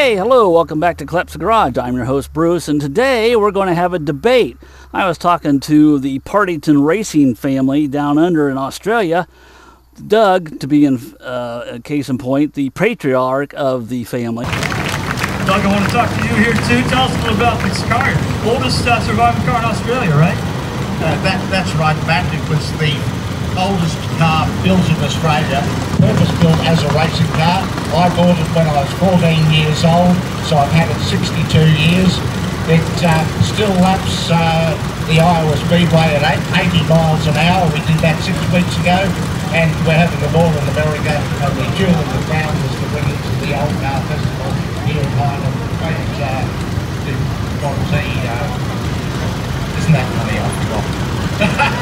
Hey, hello, welcome back to Kleps Garage. I'm your host, Bruce, and today we're going to have a debate. I was talking to the Partington Racing family down under in Australia. Doug, to be in uh, case in point, the patriarch of the family. Doug, I want to talk to you here too. Tell us a little about this car. Oldest uh, surviving car in Australia, right? Uh, that, that's right, Matt. It was the oldest car built in Australia, purpose built as a racing car. I bought it when I was 14 years old, so I've had it 62 years. It uh, still laps uh, the Iowa Speedway at 80 miles an hour. We did that six weeks ago, and we're having a ball in America. And the jewel of the crown was to bring it to the Old Car Festival here in Highland. And, uh, to, he, uh, isn't that funny? I forgot.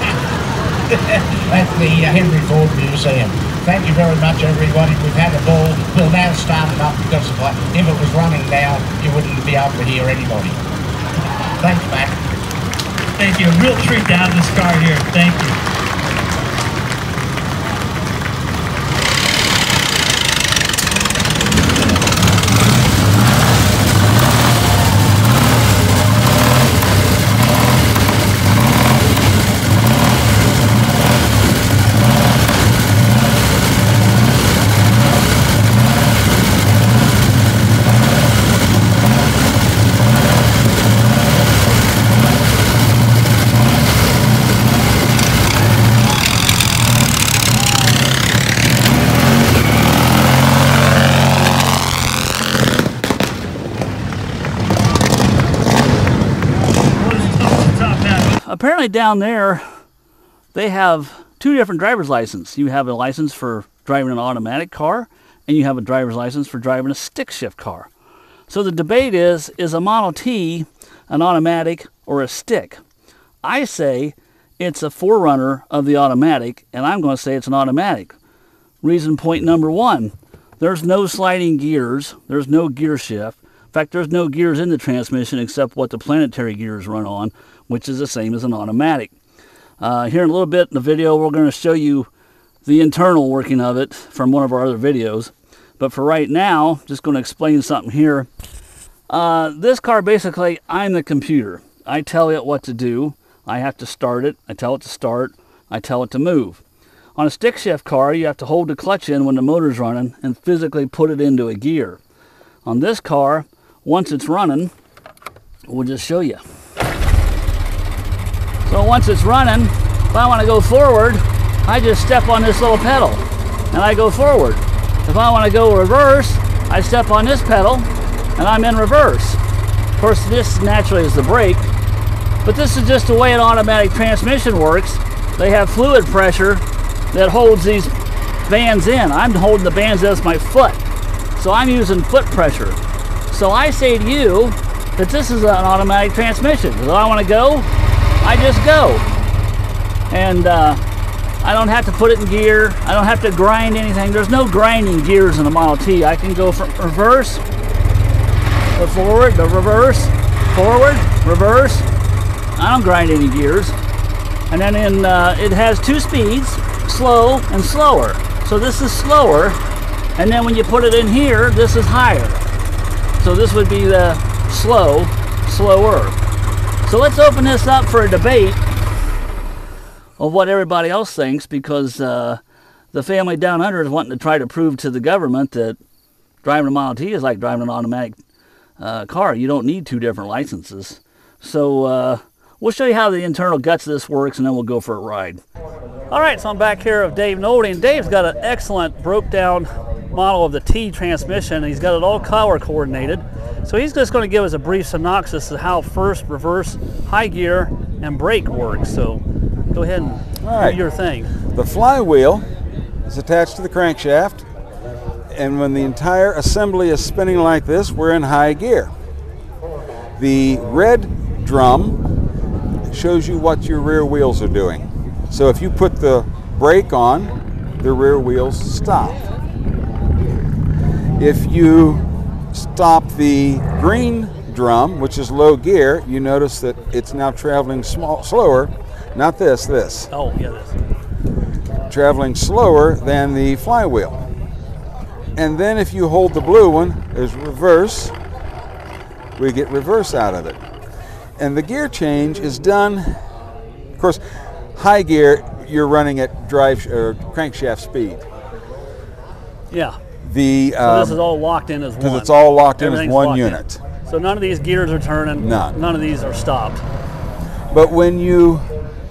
at the uh, Henry Ford Museum. Thank you very much, everybody. We've had a ball. We'll now start it up because if, if it was running now, you wouldn't be able to hear anybody. Thanks, Matt. Thank you. A real treat to have this car here. Thank you. Apparently down there they have two different driver's licenses. You have a license for driving an automatic car and you have a driver's license for driving a stick shift car. So the debate is, is a Model T an automatic or a stick? I say it's a forerunner of the automatic and I'm going to say it's an automatic. Reason point number one, there's no sliding gears, there's no gear shift. Fact, there's no gears in the transmission except what the planetary gears run on, which is the same as an automatic. Uh, here in a little bit in the video, we're going to show you the internal working of it from one of our other videos. But for right now, just going to explain something here. Uh, this car, basically, I'm the computer. I tell it what to do. I have to start it. I tell it to start. I tell it to move. On a stick shift car, you have to hold the clutch in when the motor's running and physically put it into a gear. On this car, once it's running, we'll just show you. So once it's running, if I want to go forward, I just step on this little pedal and I go forward. If I want to go reverse, I step on this pedal and I'm in reverse. Of course, this naturally is the brake, but this is just the way an automatic transmission works. They have fluid pressure that holds these bands in. I'm holding the bands as my foot. So I'm using foot pressure. So I say to you that this is an automatic transmission. If I want to go, I just go. And uh, I don't have to put it in gear. I don't have to grind anything. There's no grinding gears in the Model T. I can go from reverse, to forward, the reverse, forward, reverse. I don't grind any gears. And then in, uh, it has two speeds, slow and slower. So this is slower. And then when you put it in here, this is higher. So this would be the slow, slower. So let's open this up for a debate of what everybody else thinks because uh, the family down under is wanting to try to prove to the government that driving a Model T is like driving an automatic uh, car. You don't need two different licenses. So uh, we'll show you how the internal guts of this works and then we'll go for a ride. All right, so I'm back here with Dave Noldy and Dave's got an excellent broke down model of the T transmission. and He's got it all color coordinated. So he's just going to give us a brief synopsis of how first, reverse, high gear, and brake works. So go ahead and right. do your thing. The flywheel is attached to the crankshaft, and when the entire assembly is spinning like this, we're in high gear. The red drum shows you what your rear wheels are doing. So if you put the brake on, the rear wheels stop. If you stop the green drum, which is low gear, you notice that it's now traveling small, slower. Not this, this. Oh, yeah, this. Traveling slower than the flywheel. And then if you hold the blue one, there's reverse. We get reverse out of it. And the gear change is done, of course, high gear, you're running at drive or crankshaft speed. Yeah. The So this um, is all locked in as one. because it's all locked in as one locked in. unit. So none of these gears are turning. None. None of these are stopped. But when you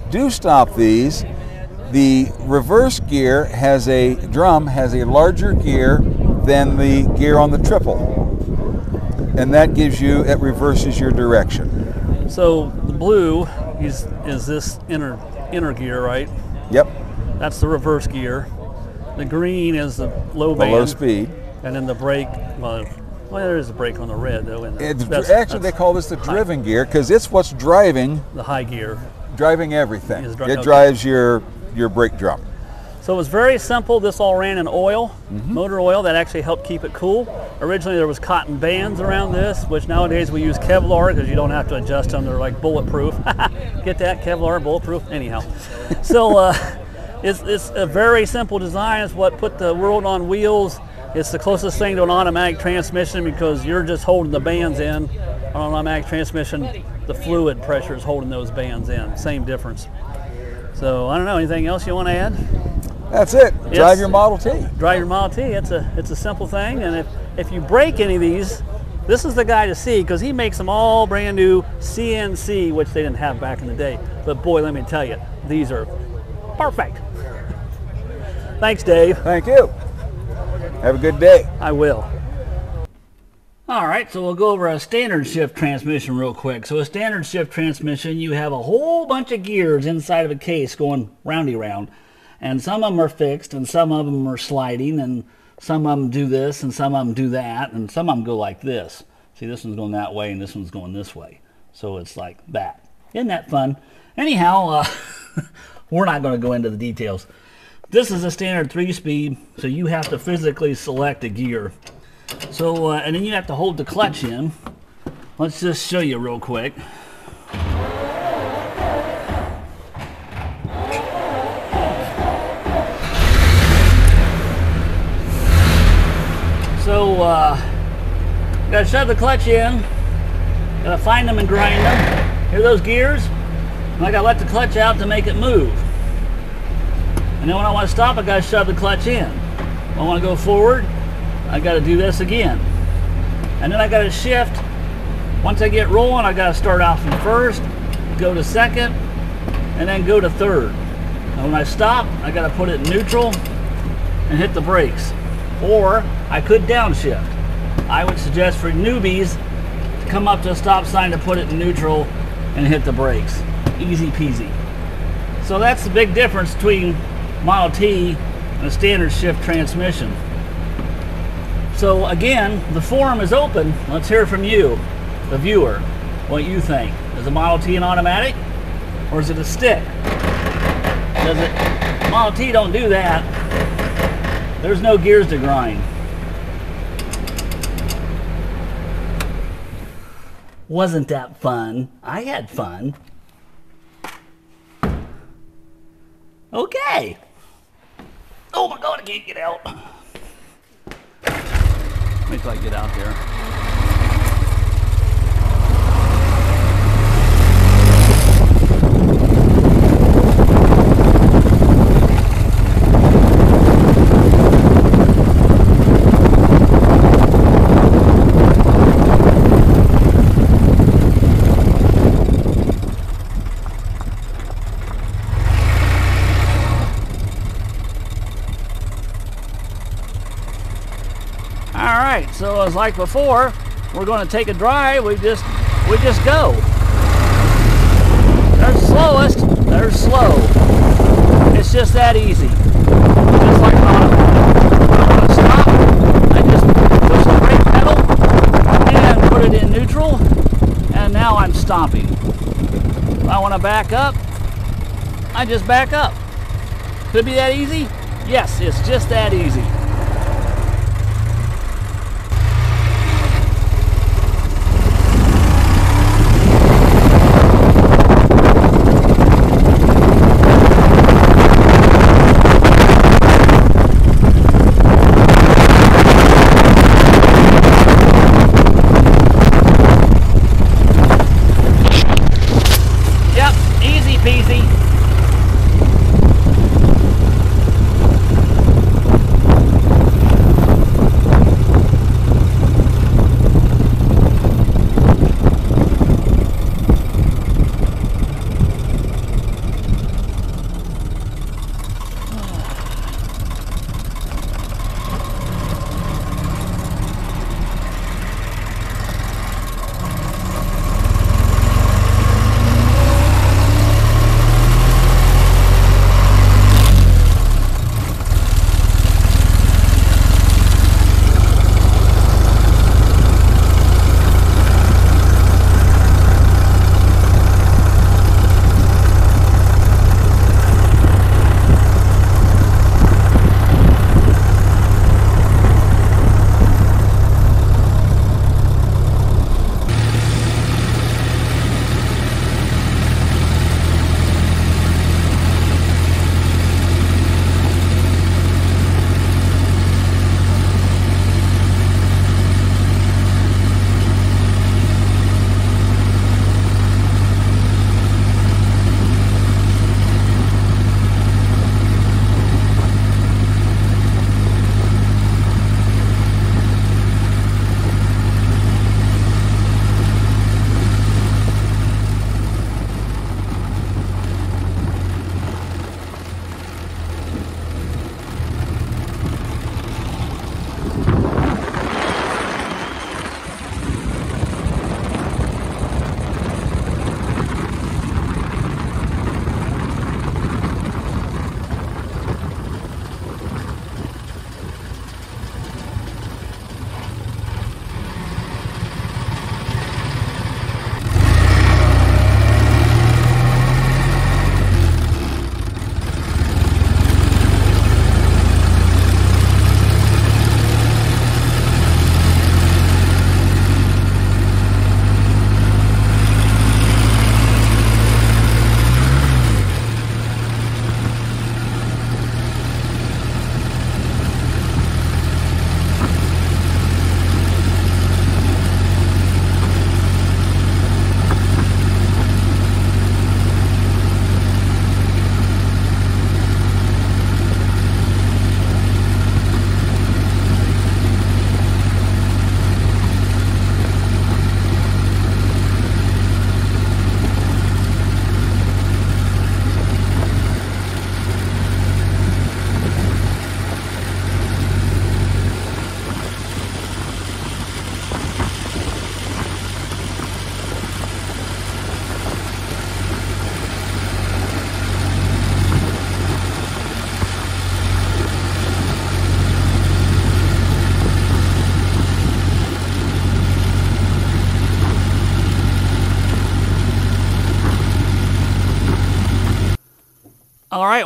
do stop these, the reverse gear has a drum has a larger gear than the gear on the triple. And that gives you it reverses your direction. So the blue is is this inner inner gear, right? Yep. That's the reverse gear. The green is the low The band. low speed. And then the brake, well, well there is a brake on the red though. And It's, that's, actually, they call this the driven gear because it's what's driving the high gear. driving everything. Dri- it okay. drives your your brake drum. So it was very simple. This all ran in oil, Mm-hmm. motor oil, that actually helped keep it cool. Originally there was cotton bands around this, which nowadays we use Kevlar because you don't have to adjust them. They're like bulletproof. Get that Kevlar bulletproof? Anyhow, so uh, it's, it's a very simple design. It's what put the world on wheels. It's the closest thing to an automatic transmission because you're just holding the bands in. On an automatic transmission, the fluid pressure is holding those bands in. Same difference. So I don't know. Anything else you want to add? That's it. Drive your Model T. drive your Model T. It's a it's a simple thing, and if if you break any of these, this is the guy to see because he makes them all brand new CNC, which they didn't have back in the day. But boy, let me tell you, these are perfect. Thanks, Dave. Thank you. Have a good day. I will. All right, so we'll go over a standard shift transmission real quick. So a standard shift transmission, you have a whole bunch of gears inside of a case going roundy round. And some of them are fixed and some of them are sliding and some of them do this and some of them do that and some of them go like this. See, this one's going that way and this one's going this way. So it's like that. Isn't that fun? Anyhow, uh, we're not going to go into the details. This is a standard three speed, so you have to physically select a gear. So, uh, and then you have to hold the clutch in. Let's just show you real quick. So, uh, gotta shove the clutch in, gotta find them and grind them. Hear those gears? I gotta let the clutch out to make it move. And then when I want to stop, I got to shove the clutch in. When I want to go forward, I got to do this again. And then I got to shift. Once I get rolling, I got to start off from first, go to second, and then go to third. And when I stop, I got to put it in neutral and hit the brakes. Or I could downshift. I would suggest for newbies to come up to a stop sign to put it in neutral and hit the brakes. Easy peasy. So that's the big difference between Model T and a standard shift transmission. So again, the forum is open. Let's hear from you, the viewer, what you think. Is a Model T an automatic or is it a stick? Does it Model T don't do that. There's no gears to grind. Wasn't that fun? I had fun. Okay. Oh my god, I can't get out. Wait till I get out there. All right, so as like before, we're going to take a drive. We just we just go. They're slowest. They're slow. It's just that easy. Just like I want to stop, I just push the brake pedal and put it in neutral, and now I'm stopping. If I want to back up, I just back up. Could be that easy? Yes, it's just that easy.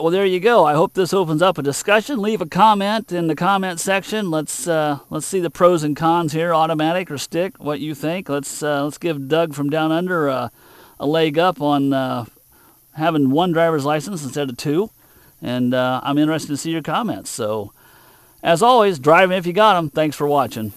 Right, well there you go. I hope this opens up a discussion. Leave a comment in the comment section. Let's uh, let's see the pros and cons here, automatic or stick. What you think? Let's uh, let's give Doug from down under a, a leg up on uh, having one driver's license instead of two. And uh, I'm interested to see your comments. So, as always, drive 'em if you got them. Thanks for watching.